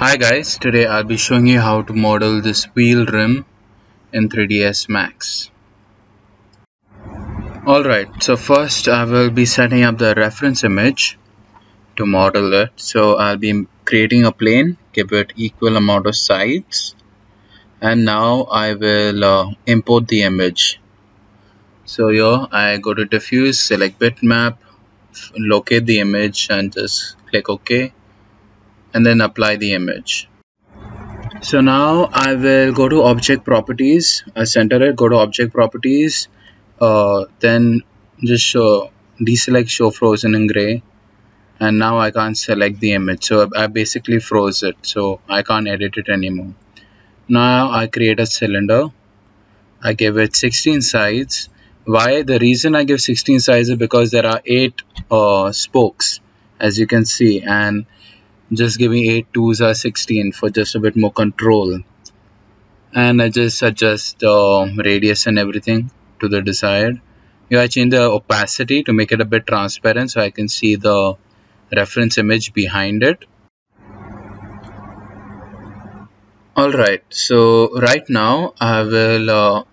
Hi guys, today I'll be showing you how to model this wheel rim in 3ds Max. Alright, so first I will be setting up the reference image to model it. So I'll be creating a plane, give it equal amount of sides and now I will uh, import the image. So here I go to diffuse, select bitmap, locate the image and just click OK and then apply the image. So now I will go to object properties. I center it go to object properties. Uh, then just show deselect show frozen in gray. And now I can't select the image. So I basically froze it. So I can't edit it anymore. Now I create a cylinder. I give it 16 sides. Why? The reason I give 16 sides is because there are 8 uh, spokes as you can see. And just giving 8 twos are 16 for just a bit more control. And I just adjust uh, radius and everything to the desired. Here I change the opacity to make it a bit transparent so I can see the reference image behind it. Alright so right now I will uh,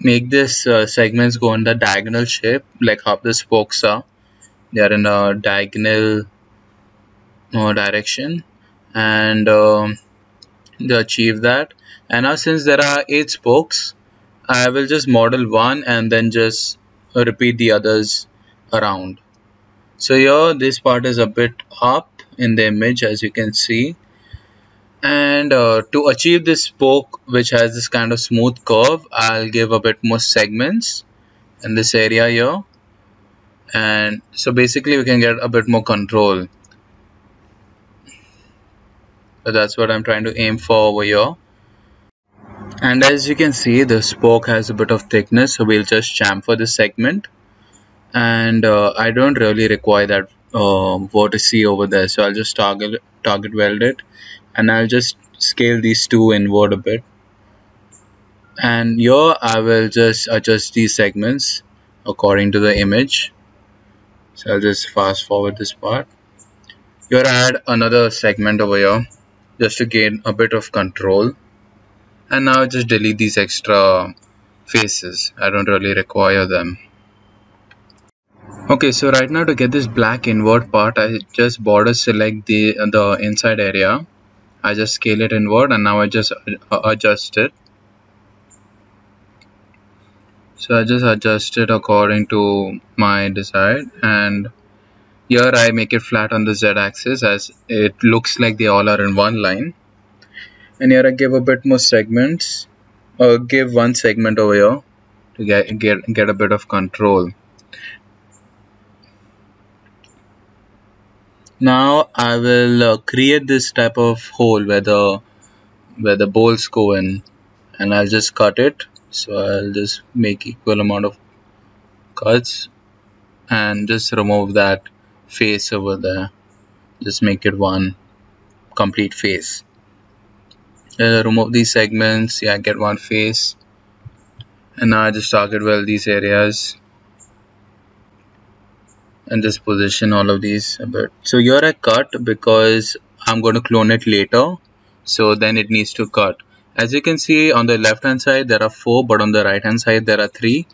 make this uh, segments go in the diagonal shape like how the spokes are. They are in a diagonal uh, direction. And um, achieve that. And now since there are eight spokes I will just model one and then just repeat the others around. So here this part is a bit up in the image as you can see. And uh, to achieve this spoke which has this kind of smooth curve I'll give a bit more segments in this area here. And so basically we can get a bit more control that's what I'm trying to aim for over here. And as you can see the spoke has a bit of thickness so we'll just chamfer the segment. And uh, I don't really require that uh, vertex over there so I'll just target target weld it. And I'll just scale these two inward a bit. And here I will just adjust these segments according to the image. So I'll just fast forward this part. Here add another segment over here just to gain a bit of control. And now just delete these extra faces. I don't really require them. Okay so right now to get this black inward part I just border select the uh, the inside area. I just scale it inward and now I just uh, uh, adjust it. So I just adjust it according to my desire and here I make it flat on the z-axis as it looks like they all are in one line. And here I give a bit more segments or give one segment over here to get, get, get a bit of control. Now I will uh, create this type of hole where the where the bolts go in and I'll just cut it so I'll just make equal amount of cuts and just remove that face over there. Just make it one complete face. Uh, remove these segments. Yeah get one face. And now I just target weld these areas. And just position all of these a bit. So here I cut because I'm going to clone it later. So then it needs to cut. As you can see on the left hand side there are four but on the right hand side there are three.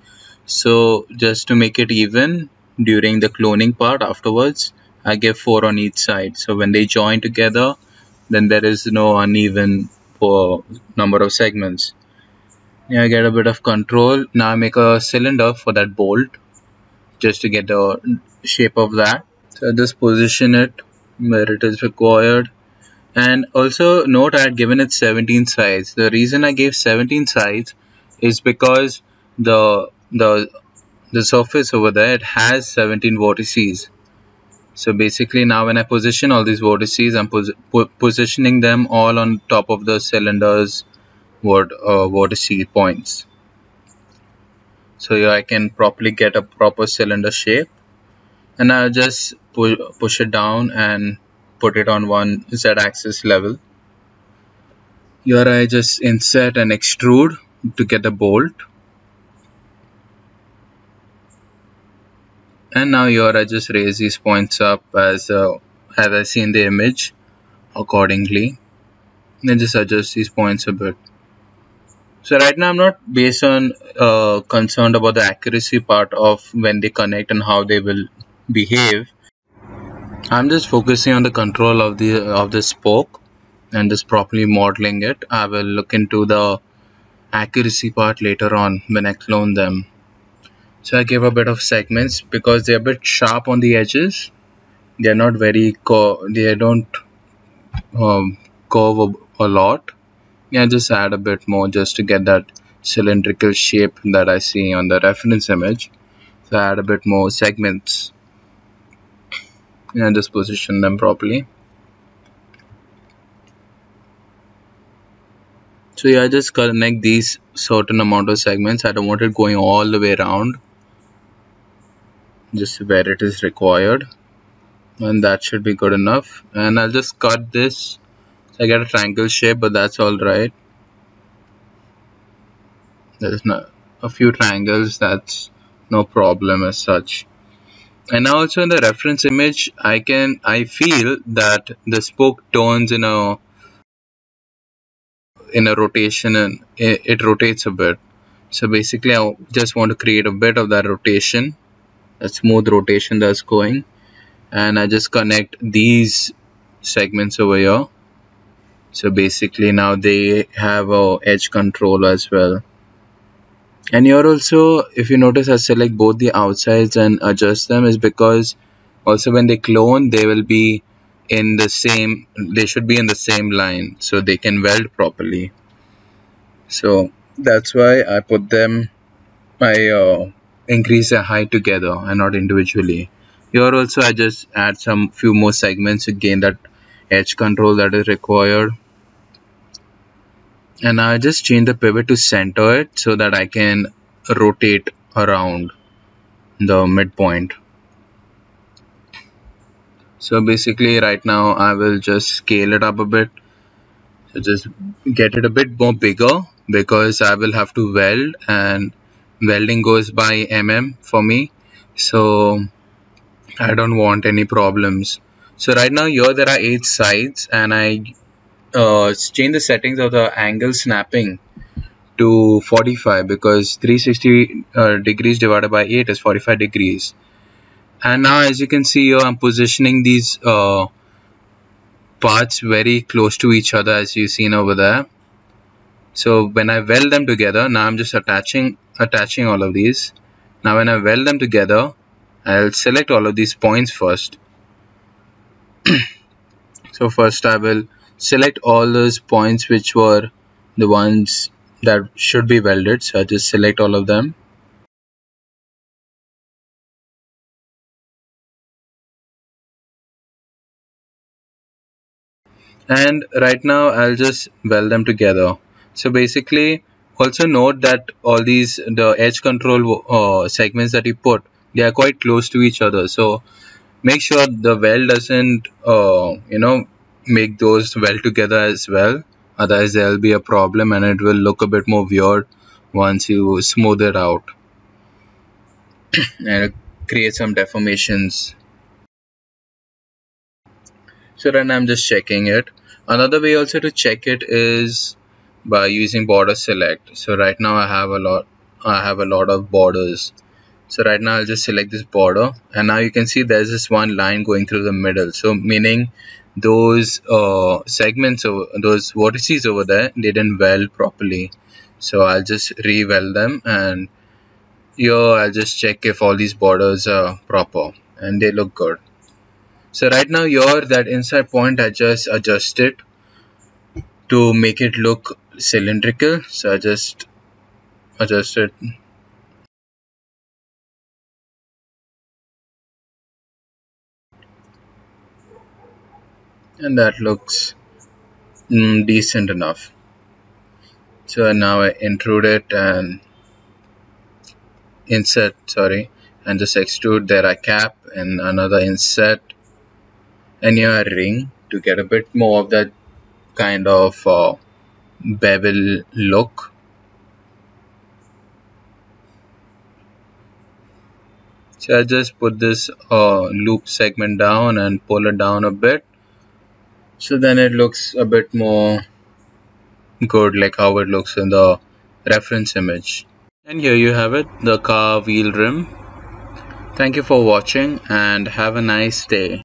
So just to make it even during the cloning part afterwards I give 4 on each side. So when they join together then there is no uneven number of segments. Yeah, I get a bit of control. Now I make a cylinder for that bolt just to get the shape of that. So just position it where it is required. And also note I had given it 17 sides. The reason I gave 17 sides is because the the the surface over there it has 17 vertices so basically now when I position all these vertices I'm pos positioning them all on top of the cylinder's vert uh, vertice points. So here I can properly get a proper cylinder shape. And I'll just pu push it down and put it on one z-axis level. Here I just insert and extrude to get the bolt and now here I just raise these points up as uh, as I see in the image? Accordingly then just adjust these points a bit. So right now I'm not based on uh, concerned about the accuracy part of when they connect and how they will behave. I'm just focusing on the control of the of the spoke and just properly modeling it. I will look into the accuracy part later on when I clone them so I give a bit of segments because they're a bit sharp on the edges. They're not very they don't um, curve a lot. Yeah just add a bit more just to get that cylindrical shape that I see on the reference image. So I add a bit more segments. And just position them properly. So yeah just connect these certain amount of segments. I don't want it going all the way around just where it is required. And that should be good enough. And I'll just cut this. So I get a triangle shape but that's all right. There's not a few triangles that's no problem as such. And now also in the reference image I can I feel that the spoke turns in a in a rotation and it, it rotates a bit. So basically I just want to create a bit of that rotation a smooth rotation that's going. And I just connect these segments over here. So basically now they have a edge control as well. And here also if you notice I select both the outsides and adjust them is because also when they clone they will be in the same they should be in the same line so they can weld properly. So that's why I put them I uh, increase the height together and not individually. Here also I just add some few more segments to gain that edge control that is required. And I just change the pivot to center it so that I can rotate around the midpoint. So basically right now I will just scale it up a bit. So just get it a bit more bigger because I will have to weld and welding goes by mm for me. So I don't want any problems. So right now here there are eight sides and I uh, change the settings of the angle snapping to 45 because 360 uh, degrees divided by 8 is 45 degrees. And now as you can see here I'm positioning these uh, parts very close to each other as you've seen over there so when I weld them together now I'm just attaching attaching all of these. Now when I weld them together I'll select all of these points first. So first I will select all those points which were the ones that should be welded. So I just select all of them. And right now I'll just weld them together so basically also note that all these the edge control uh, segments that you put they are quite close to each other. So make sure the weld doesn't uh, you know make those weld together as well. Otherwise there will be a problem and it will look a bit more weird once you smooth it out. And create some deformations. So then I'm just checking it. Another way also to check it is by using border select. So right now I have a lot I have a lot of borders. So right now I'll just select this border and now you can see there's this one line going through the middle. So meaning those uh, segments or those vertices over there didn't weld properly. So I'll just re-weld them and here I'll just check if all these borders are proper and they look good. So right now here that inside point I just adjust it to make it look cylindrical so I just adjust it. And that looks mm, decent enough. So now I intrude it and insert sorry and just extrude there a cap and another insert and a ring to get a bit more of that kind of uh, bevel look so I just put this uh, loop segment down and pull it down a bit. So then it looks a bit more good like how it looks in the reference image. And here you have it the car wheel rim. Thank you for watching and have a nice day